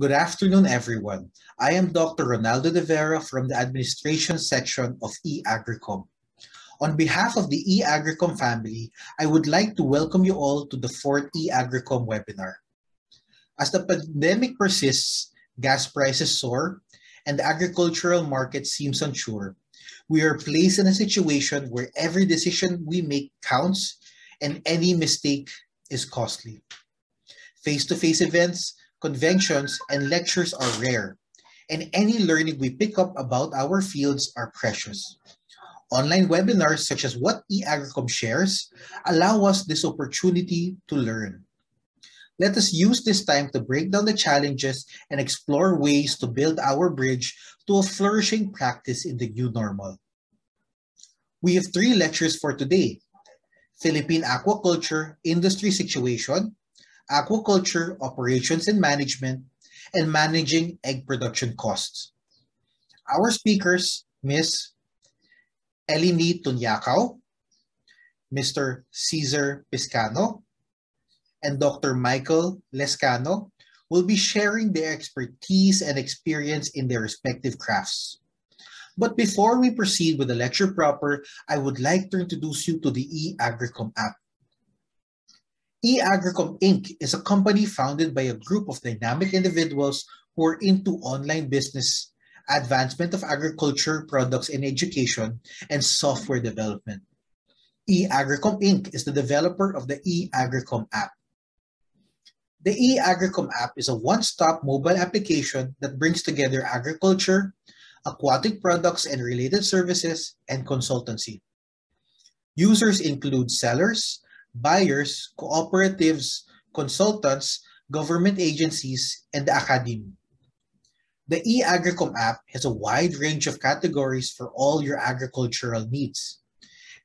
Good afternoon, everyone. I am Dr. Ronaldo de Vera from the Administration section of eAgricom. On behalf of the eAgricom family, I would like to welcome you all to the fourth eAgricom webinar. As the pandemic persists, gas prices soar, and the agricultural market seems unsure, we are placed in a situation where every decision we make counts and any mistake is costly. Face-to-face -face events, conventions, and lectures are rare, and any learning we pick up about our fields are precious. Online webinars such as what eAgricom shares allow us this opportunity to learn. Let us use this time to break down the challenges and explore ways to build our bridge to a flourishing practice in the new normal. We have three lectures for today. Philippine aquaculture industry situation, aquaculture operations and management, and managing egg production costs. Our speakers, Ms. Elini Tunyakaw, Mr. Cesar Piscano, and Dr. Michael Lescano will be sharing their expertise and experience in their respective crafts. But before we proceed with the lecture proper, I would like to introduce you to the eAgricom app. eAgricom Inc. is a company founded by a group of dynamic individuals who are into online business, advancement of agriculture products and education, and software development. eAgricom Inc. is the developer of the eAgricom app. The eAgricom app is a one-stop mobile application that brings together agriculture, aquatic products and related services, and consultancy. Users include sellers, buyers, cooperatives, consultants, government agencies, and the academy. The eAgricom app has a wide range of categories for all your agricultural needs.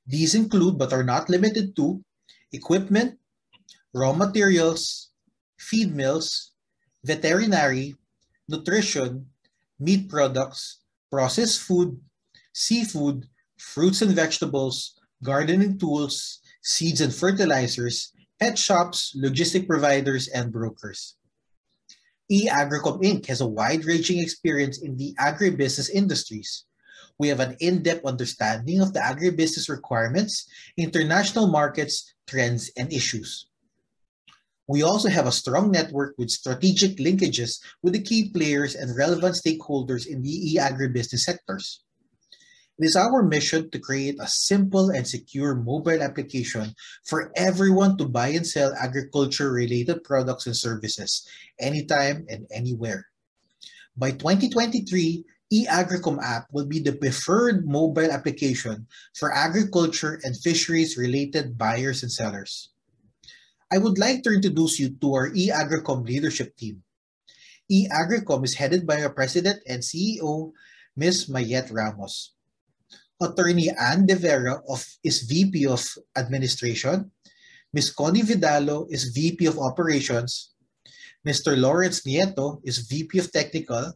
These include, but are not limited to, equipment, raw materials, feed mills, veterinary, nutrition, meat products, processed food, seafood, fruits and vegetables, gardening tools, seeds and fertilizers, pet shops, logistic providers, and brokers. eAgricom Inc. has a wide-ranging experience in the agribusiness industries. We have an in-depth understanding of the agribusiness requirements, international markets, trends, and issues. We also have a strong network with strategic linkages with the key players and relevant stakeholders in the e-agribusiness sectors. It is our mission to create a simple and secure mobile application for everyone to buy and sell agriculture-related products and services anytime and anywhere. By 2023, eAgricom app will be the preferred mobile application for agriculture and fisheries-related buyers and sellers. I would like to introduce you to our eAgricom leadership team. eAgricom is headed by our president and CEO, Ms. Mayet Ramos. Attorney Anne De Vera of, is VP of Administration. Ms. Connie Vidalo is VP of Operations. Mr. Lawrence Nieto is VP of Technical.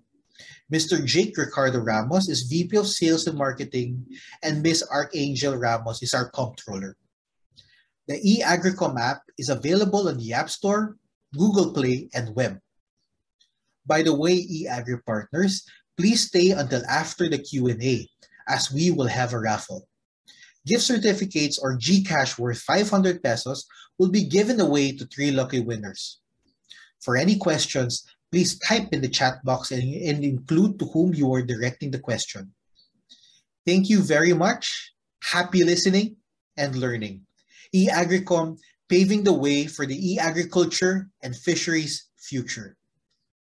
Mr. Jake Ricardo Ramos is VP of Sales and Marketing. And Ms. Archangel Ramos is our Comptroller. The eAgricom app is available on the App Store, Google Play, and web. By the way, eAgri partners, please stay until after the Q&A as we will have a raffle. Gift certificates or GCash worth 500 pesos will be given away to three lucky winners. For any questions, please type in the chat box and, and include to whom you are directing the question. Thank you very much. Happy listening and learning eAgricom paving the way for the e-agriculture and fisheries future.